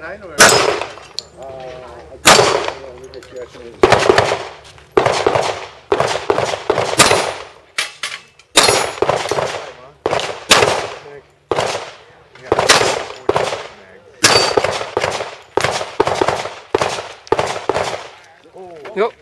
nine or? Uh, I don't know, we actually. Yep.